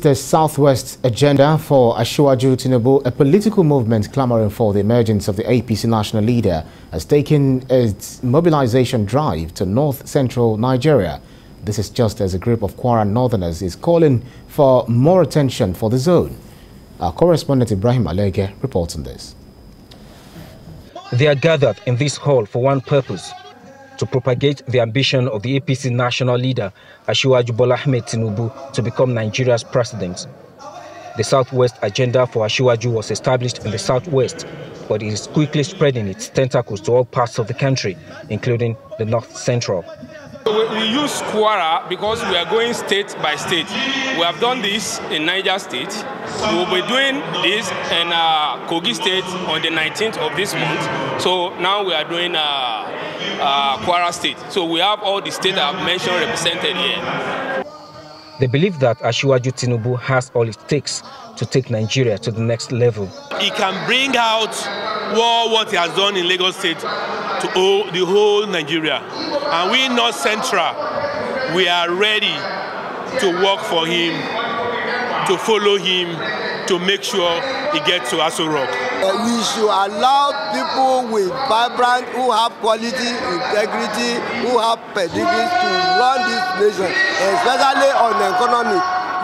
The Southwest agenda for Asiwaju Tinubu, a political movement clamoring for the emergence of the APC national leader, has taken its mobilization drive to north-central Nigeria. This is just as a group of Kwara northerners is calling for more attention for the zone. Our correspondent Ibrahim Alege reports on this. They are gathered in this hall for one purpose, to propagate the ambition of the APC national leader, Asiwaju Bola Ahmed Tinubu, to become Nigeria's president. The Southwest agenda for Asiwaju was established in the Southwest, but it is quickly spreading its tentacles to all parts of the country, including the North Central. We use Kwara because we are going state by state. We have done this in Niger State. We will be doing this in uh, Kogi State on the 19th of this month. So now we are doing uh, uh, Kwara State. So we have all the states I've mentioned represented here. They believe that Asiwaju Tinubu has all it takes to take Nigeria to the next level. He can bring out what, what he has done in Lagos State to all, the whole Nigeria. And we North Central, we are ready to work for him, to follow him, to make sure he gets to Aso Rock. Uh, we should allow people with vibrant, who have quality, integrity, who have pedigrees to run this nation, especially on economy,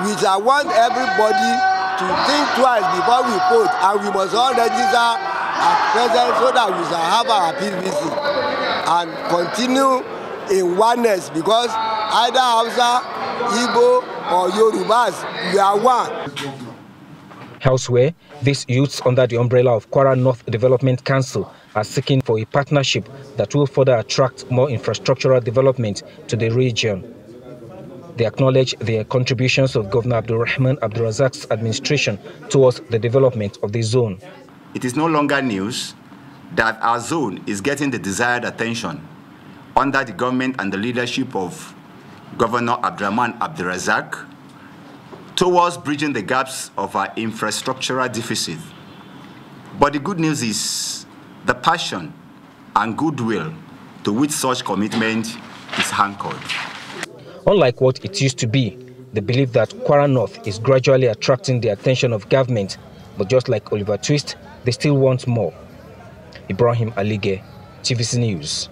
which I want everybody to think twice before we vote, and we must all register at present so that we shall have our PVC and continue in oneness because either Hausa, Igbo or Yorubas, we are one. Elsewhere, these youths under the umbrella of Kwara North Development Council are seeking for a partnership that will further attract more infrastructural development to the region. They acknowledge the contributions of Governor Abdulrahman Abdulrazak's administration towards the development of the zone. It is no longer news that our zone is getting the desired attention under the government and the leadership of Governor Abdulrahman Abdulrazak towards bridging the gaps of our infrastructural deficit. But the good news is the passion and goodwill to which such commitment is anchored. Unlike what it used to be, they believe that Kwara North is gradually attracting the attention of government, but just like Oliver Twist, they still want more. Ibrahim Alige, TVC News.